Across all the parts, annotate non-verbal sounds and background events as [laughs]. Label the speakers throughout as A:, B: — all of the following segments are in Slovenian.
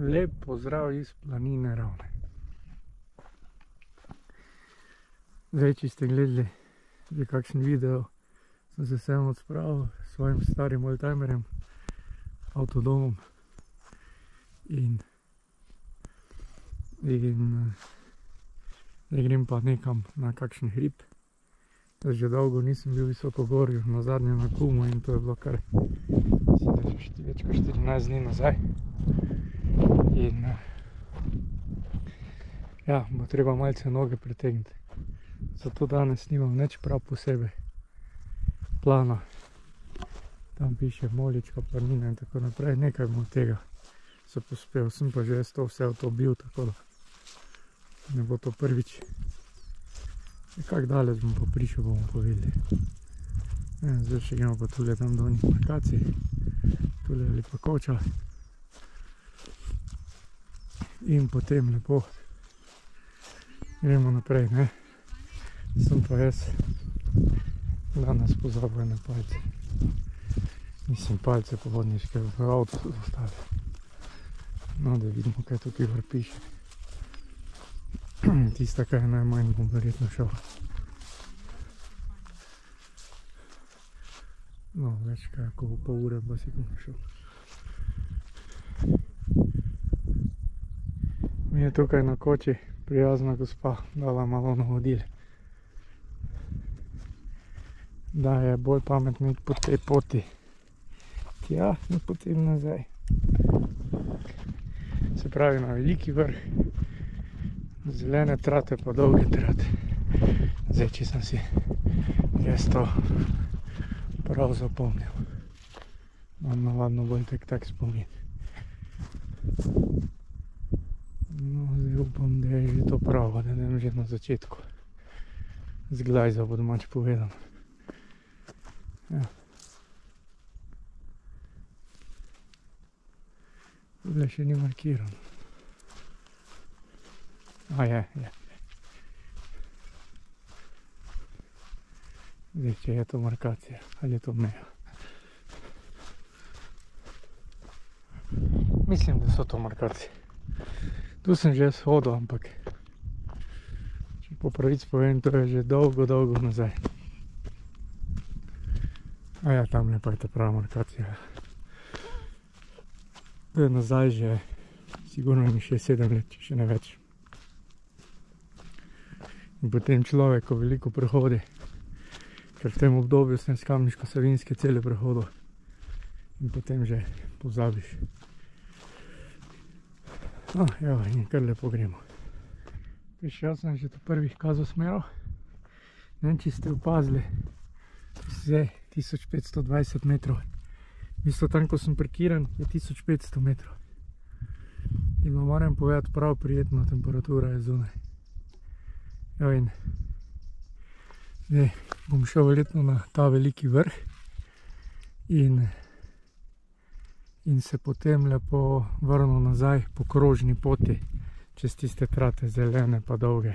A: Lep pozdrav iz planine Ravne. Zdaj, če ste gledali že kakšen video, sem se sem odspravil s svojim starim oldtimerjem, avtodomom in in zdaj grem pa nekam na kakšen hrib. Že dolgo nisem bil visoko gorju, na zadnje na Kumu in to je bilo kar več kot 14 dni nazaj. In ja, bo treba malce noge pretegniti. Zato danes nimam nič prav posebej plana. Tam piše Molička planina in tako naprej, nekaj bom tega se pospel. Sem pa že jaz to vse v to bil, tako da ne bo to prvič. Kak daleč bom pa prišel, bomo povedali. Ja, zdaj še gremo pa tule tam do njih markacij. Tule je lepa koča. In potem lepo gremo naprej, ne. Sem pa jaz danes pozabil na palce. Mislim palce pohodniške v avto so zostali. No, da vidimo, kaj tukaj gor piše. [clears throat] Tista, kaj je najmanj, bom verjetno šel. No, več kaj, ko bo pol ure, pa si bom šel. Mi je tukaj na koči prijazna gospa dala malo navodil. Da je bolj pametno iti po tej poti. Tja in potem nazaj. Se pravi na veliki vrh, zelene trate pa dolge trate. Zdaj, če sem si jaz to prav zapomnil. Imam navadno bolj tak tak spomin. No, zdaj upam, da je že to pravo, da ne vem že na začetku. Z glajza bo domač povedano. Ja. Tule še ni markirano. A je, je. Zdaj, če je to markacija, ali je to meja. Mislim, da so to markacije. Tu sem že jaz hodil, ampak če po pravici povem, to je že dolgo, dolgo nazaj. Aja, tamle pa je ta prava markacija. To je nazaj že sigurno ni 6-7 let, če še ne več. In potem človek, ko veliko prehodi, ker v tem obdobju sem s Kamniško-Savinjske cele prehodil in potem že pozabiš. No, evo, in kar lepo gremo. Prišel sem že do prvih kazosmerov. Ne vem, če ste opazili, zdaj 1520 metrov. Bistvu tam, ko sem parkiran, je 1500 metrov. In vam moram povedati, prav prijetna temperatura je zunaj. Evo in zdaj bom šel verjetno na ta veliki vrh in in se potem lepo vrnil nazaj po krožni poti čez tiste trate zelene pa dolge.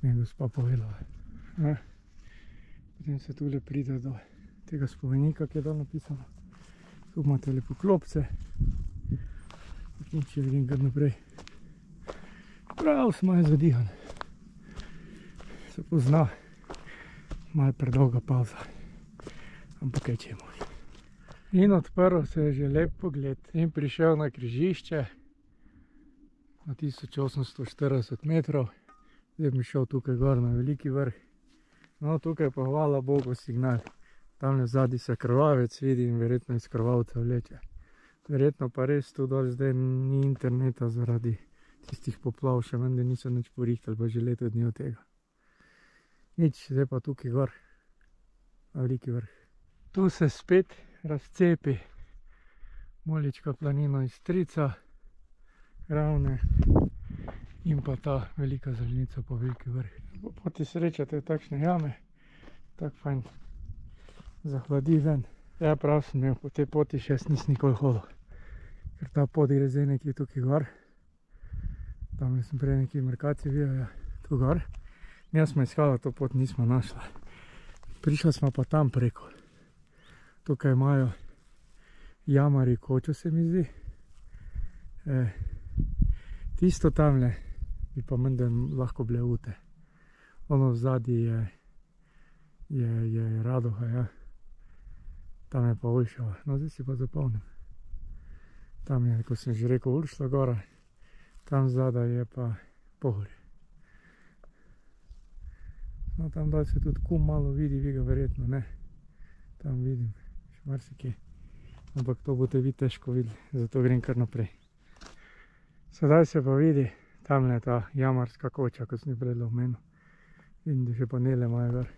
A: Mi je gospa povedala. Potem se tule pride do tega spomenika, ki je dol napisano. Tu imate lepo klopce. In če vidim kar naprej. Prav smo je zadihan. Se pozna. Malo predolga pauza. Ampak kaj čemu. In odprl se je že lep pogled in prišel na križišče na 1840 metrov. Zdaj bom šel tukaj gor na veliki vrh. No, tukaj pa hvala Bogu signal. Tamle zadaj se krvavec vidi in verjetno iz krvavca vleče. Verjetno pa res tu dol zdaj ni interneta zaradi tistih poplav, še menda niso nič porihtali, pa že leto dni od tega. Nič, zdaj pa tukaj gor na veliki vrh. Tu se spet razcepi Molička planina iz Strica, Ravne in pa ta velika zelenica po veliki vrh. Po poti srečate takšne jame, tako fajn zahladi ven. Ja, prav sem imel, po tej poti še jaz nisem nikoli hodil. Ker ta pot gre zdaj nekje tukaj gor. Tamle sem prej nekaj markacij videl, ja, tu gor. Jaz smo iskala to pot, nismo našla. Prišla smo pa tam preko. Tukaj imajo jamari kočo, se mi zdi. Eh, tisto tamle bi pa menda lahko bile ute. Ono vzadnji je, je, je radoha, ja. Tam je pa Ulšava. No, zdaj si pa zapomnim. Tam je, ko sem že rekel, Ulšla gora. Tam zadaj je pa Pohorje. No, tam dol se tudi kum malo vidi, vi ga verjetno ne. Tam vidim, marsikaj. Ampak to boste vi težko videli, zato grem kar naprej. Sedaj se pa vidi, tamle je ta jamarska koča, kot sem jih predlo omenil. Vidim, da še panele imajo gor.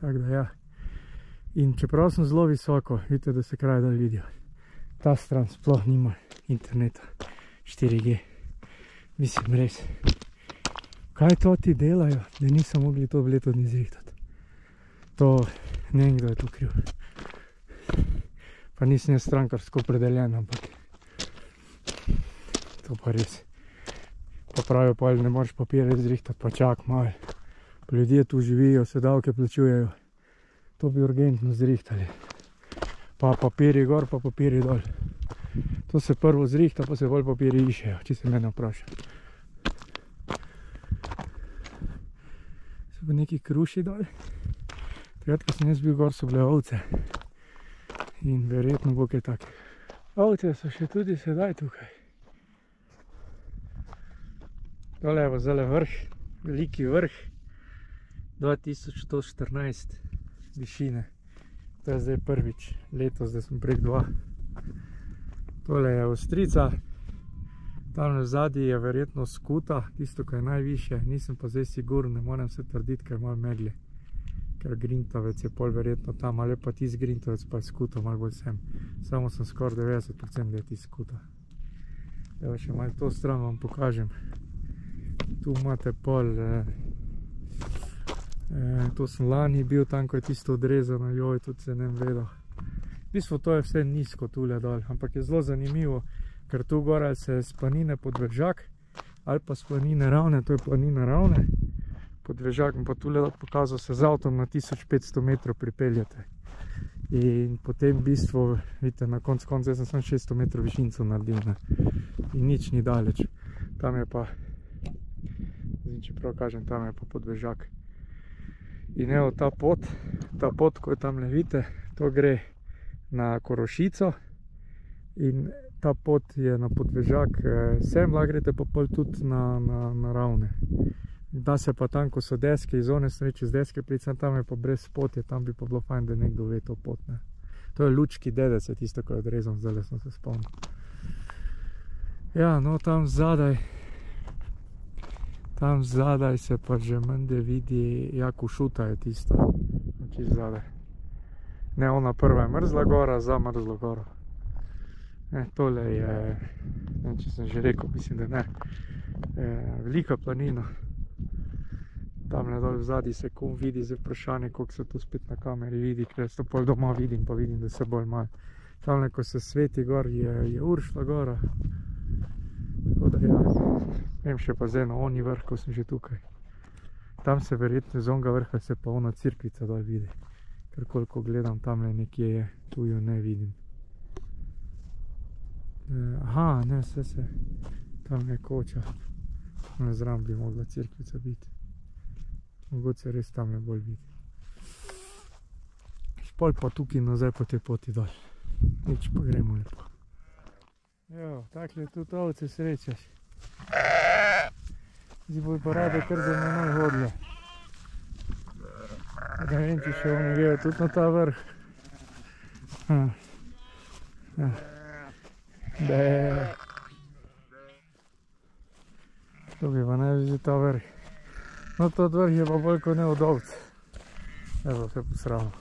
A: Tako da ja. In čeprav sem zelo visoko, vidite, da se kraj dol vidijo. Ta stran sploh nima interneta 4G. Mislim, res. Kaj to ti delajo, da niso mogli to v leto dni zrihtati? To, ne vem, kdo je to kriv. Pa nisem jaz strankarsko opredeljen, ampak to pa res. Pa pravijo, pa ne moreš papirje zrihtati, pa čak malo. Pa ljudje tu živijo, se davke plačujejo. To bi urgentno zrihtali. Pa papirji gor, pa papirji dol. To se prvo zrihta, pa se bolj papirji išejo, če se mene vpraša. Se pa neki kruši dol. Takrat, ko sem jaz bil gor, so bile ovce. In verjetno bo kaj tak. Ovce so še tudi sedaj tukaj. Tole je pa zdaj vrh, veliki vrh. 2114 višine. To je zdaj prvič letos, da sem prek dva. Tole je Ostrica. Tam v zadnji je verjetno skuta, tisto, ko je najviše. Nisem pa zdaj sigurno, ne morem se trditi, ker je malo megli. Ker Grintovec je pol verjetno tam, ali pa tisti Grintovec pa je skuta malo bolj sem. Samo sem skoraj 90% da je tisti skuta. Evo še malo to stran vam pokažem. Tu imate pol E, to sem lani bil tam, ko je tisto odrezano, joj, tudi se ne vedel. V bistvu to je vse nizko tule dol, ampak je zelo zanimivo, ker tu gora se splanine podvežak, ali pa splanine ravne, to je planina ravne, podvežak pa tule dol pokazal, se z avtom na 1500 metrov pripeljate. In potem v bistvu, vidite, na konc konca sem sem 600 metrov višinco naredil, ne. In nič ni daleč. Tam je pa, zdaj čeprav kažem, tam je pa podvežak. In evo ta pot, ta pot, ko jo tam le vidite, to gre na Korošico in ta pot je na podvežak eh, sem, lahko greste pa pol tudi na ravne. Da se pa tam, ko so deske, iz one strani čez deske pricam, tam je pa brez pot, je tam bi pa bilo fajn, da nekdo ve to pot. Ne. To je lučki dedec, je tisto, ko je odrezan, zdaj sem se spomnil. Ja, no tam zadaj, Tam zadaj se pa že mende vidi, ja, Kušuta je tista, čist zadaj. Ne, ona prva je mrzla gora, za mrzlo goro. Ne, tole je, ne če sem že rekel, mislim, da ne, velika planina. Tamle dol v zadnji se kum vidi, zdaj vprašanje, koliko se to spet na kameri vidi, ker jaz to pol doma vidim, pa vidim, da se bolj malo. Tamle, ko se sveti gor, je Uršla gora. Tako da ja, vem še pa zdaj na oni vrh, ko sem že tukaj. Tam se verjetno z onega vrha se pa ona cirkvica dol vidi. Ker koliko gledam, tamle nekje je, tu jo ne vidim. Aha, ne, vse se, tam je koča. Tamle zraven bi mogla cirkvica biti. Mogoče res tamle bolj vidi. Pol pa tukaj nazaj po tej poti dol. Nič pa gremo lepo. Evo, takle tudi ovce srečaš. Zdaj bojo pa rade kar za menoj hodile. Ne vem, če še oni grejo tudi na ta vrh. Be. To bi pa ne vidi ta vrh. No, ta vrh je pa bolj kot ne od ovce. Evo, se posramo.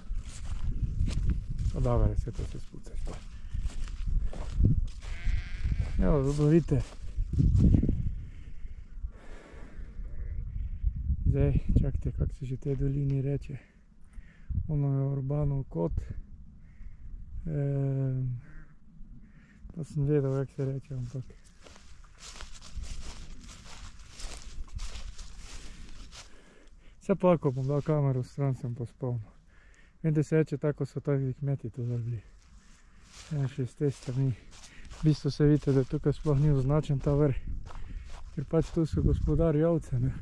A: Pa dobro, se to se spucaš. Evo, dobro vidite. Zdaj, čakajte, kako se že te dolini reče. Ono je Urbanov kot. Pa sem vedel, kako se reče, ampak. Vse pa, ko bom dal kamero stran, sem pa spomnil. Vem, da se reče tako, so taki kmeti tu bili. Ja, še iz te strani. V bistvu se vidite, da tukaj sploh ni označen ta vrh, ker pač tu so gospodari ovce, ne.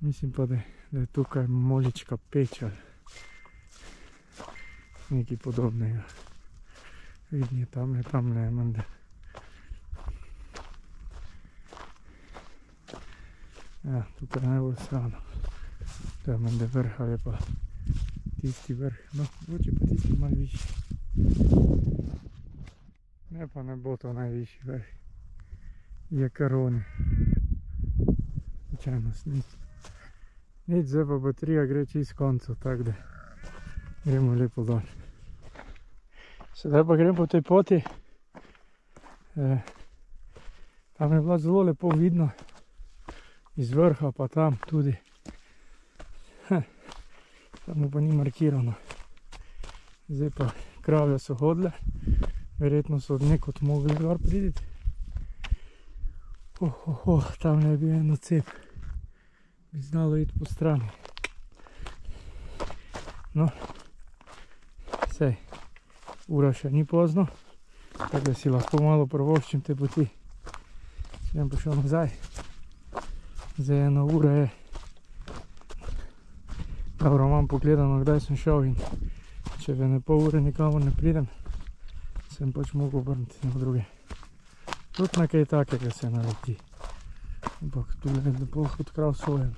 A: Mislim pa, da, da je tukaj molička peč ali nekaj podobnega. Vidim je tamle, tamle je menda. Ja, tukaj je najbolj strano. To je menda vrh ali pa tisti vrh, no, mogoče pa tisti malo višji. Ne pa ne bo to najvišji vrh. Je kar oni. Običajno nič. Nič, zdaj pa baterija gre čist koncu, tako da gremo lepo dol. Sedaj pa grem po tej poti. Eh, tam je bilo zelo lepo vidno. Iz vrha pa tam tudi. Samo pa ni markirano. Zdaj pa kravje so hodile. Verjetno so od nekod mogli gor priditi. Oh, oh, oh, tam je bil eno cep. Bi znalo iti po strani. No, sej, ura še ni pozno, tako da si lahko malo prvoščim te poti. Sem pa šel nazaj. Zdaj ena ura je. Dobro, imam pogledano, kdaj sem šel in če v ne pol ure nikamor ne pridem, sem pač mogel obrniti na druge. Tudi na kaj takega se naleti. Ampak tu je lepo kot krav sojeno.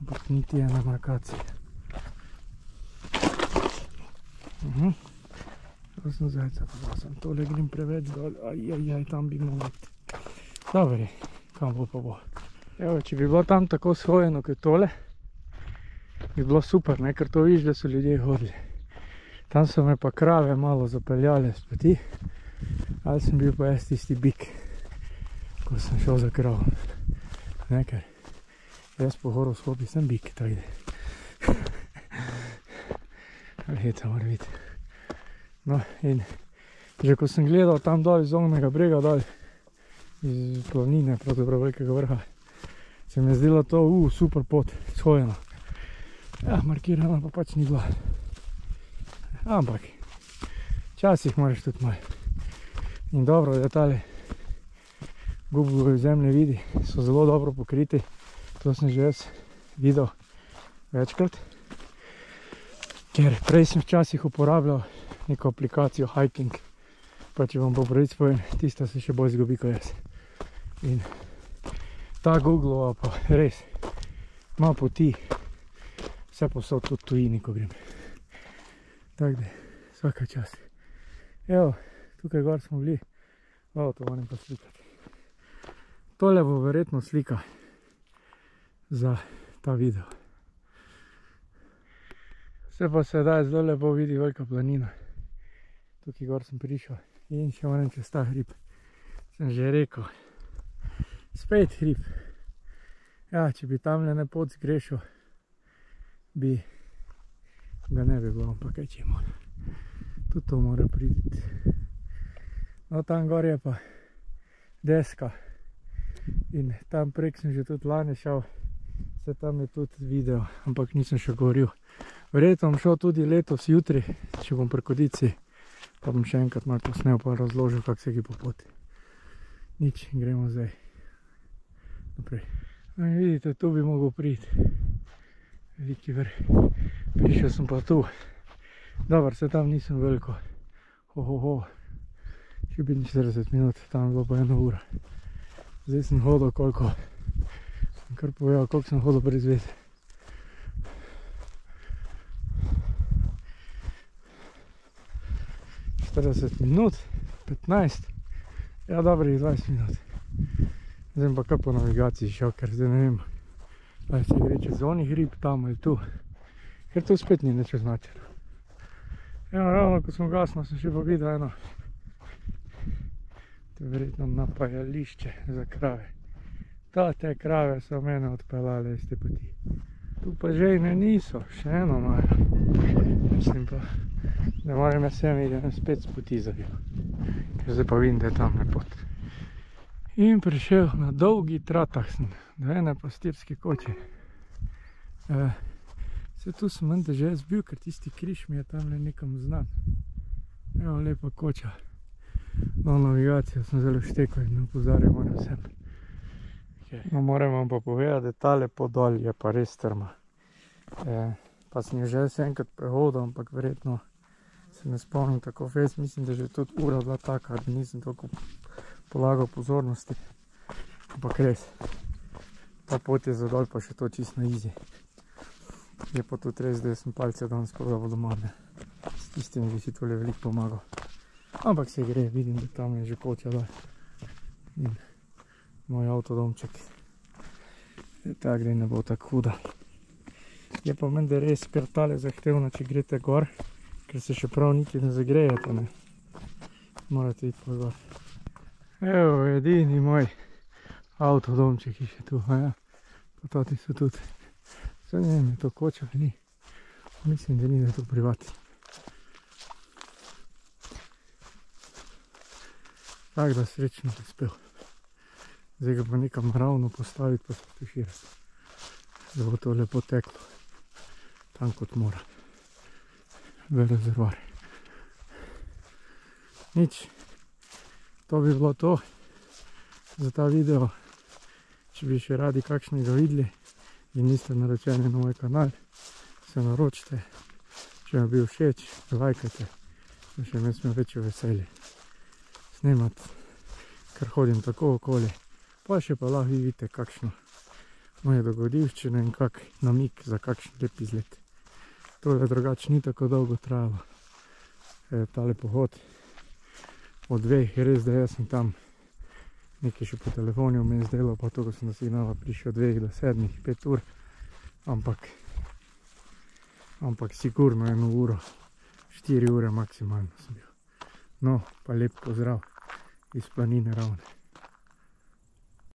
A: Ampak niti ena markacija. Mhm. To sem zajca pozval, sem tole grem preveč dol, ajajaj, tam bi mogel je, kam bo pa bo. Evo, če bi bilo tam tako svojeno kot tole, bi bilo super, ne, ker to vidiš, da so ljudje hodili. Tam so me pa krave malo zapeljale s poti, ali sem bil pa jaz tisti bik, ko sem šel za kravom. Ne, ker jaz po horoskopi sem bik, tako da. [laughs] Leta mora biti. No, in že ko sem gledal tam dol iz ognega brega dol, iz planine, pravzaprav velikega vrha, se mi je zdelo to, uh, super pot, shojeno. Ja, markirano pa pač ni bilo. Ampak, včasih moraš tudi malo. In dobro, da tale Google zemlje vidi, so zelo dobro pokriti. To sem že jaz videl večkrat. Ker prej sem včasih uporabljal neko aplikacijo Hiking. Pa če vam po pravic povem, tista se še bolj zgubi kot jaz. In ta Google pa [laughs] res ima poti vse posod tudi tujini, ko grem. Tako da, vsaka čast. Evo, tukaj gor smo bili. O, to moram pa slikati. Tole bo verjetno slika za ta video. Se pa sedaj zelo lepo vidi velika planina. Tukaj gor sem prišel in še moram čez ta hrib. Sem že rekel. Spet hrib. Ja, če bi tamle ne pot zgrešil, bi ga ne bi bilo, ampak kaj čemo. Tudi to mora priti. No, tam gor je pa deska. In tam prek sem že tudi lani šel. Se tam je tudi video, ampak nisem še govoril. Verjetno bom šel tudi letos jutri, če bom pri kodici. Pa bom še enkrat malo posnel pa razložil, kak se gi po poti. Nič, gremo zdaj naprej. No in vidite, tu bi mogel priti. Veliki vrh. Prišel sem pa tu. Dobro, se tam nisem veliko. Ho, ho, ho. Še bi 40 minut, tam bilo pa eno ura. Zdaj sem hodil koliko. Sem kar povedal, koliko sem hodil brez veze. Štirideset minut, petnajst, ja dobrih dvajset minut. Zdaj pa kar po navigaciji šel, ker zdaj ne vem, ali se gre čez oni hrib tam ali tu. Ker tu spet ni nič označeno. Evo, ravno ko smo gasno, sem še pa videl eno. To je verjetno napajališče za krave. Ta te krave so mene odpeljale iz te poti. Tu pa žejne niso, še eno imajo. Mislim pa, da moram jaz sem idem spet s poti zabil. Ker zdaj pa vidim, da je tam ne pot. In prišel na dolgi tratah sem, do ene pastirske koče. Se tu sem menda že jaz bil, ker tisti križ mi je tamle nekam znan. Evo lepa koča. No, navigacijo sem zelo štekal in upozarjamo na vsem. No, moram vam pa povedati, da tale podol je pa res strma. E, pa sem jo že vse enkrat prehodil, ampak verjetno se ne spomnim tako fest. Mislim, da že tudi ura bila taka, da nisem toliko polagal pozornosti. Ampak res, ta pot je za dol pa še to čisto na izi. Je pa tudi res, da sem palce danes prodal doma, ne. S tistimi bi si tole veliko pomagal. Ampak se gre, vidim, da tam je že potja dol. In moj avtodomček. Ta gre ne bo tako huda. Je pa mende res kar tale zahtevno, če grete gor, ker se še prav niti ne zagrejete, ne. Morate iti pa gor. Evo, edini moj avtodomček je še tu, ja. Pa toti so tudi. Zdaj ne vem, je to koča ni. Mislim, da ni, da je to privat. Tako da srečno prispel. Zdaj ga pa nekam ravno postaviti pa se tuširati. Da bo to lepo teklo. Tam kot mora. V rezervar. Nič. To bi bilo to za ta video. Če bi še radi kakšnega videli in niste naročeni na moj kanal, se naročite. Če vam bi všeč, lajkajte. Da še imel smo večje veselje. Snemat, ker hodim tako okoli. Pa še pa lahko vidite kakšno moje dogodivščine in kak namik za kakšen lep izlet. Tole drugač ni tako dolgo trajalo. E, tale pohod od dveh, res da jaz sem tam nekaj še po telefonu vmes delal, pa to, ko sem do signala prišel dveh do sedmih, pet ur, ampak ampak sigurno eno uro, štiri ure maksimalno sem bil. No, pa lep pozdrav iz planine ravne.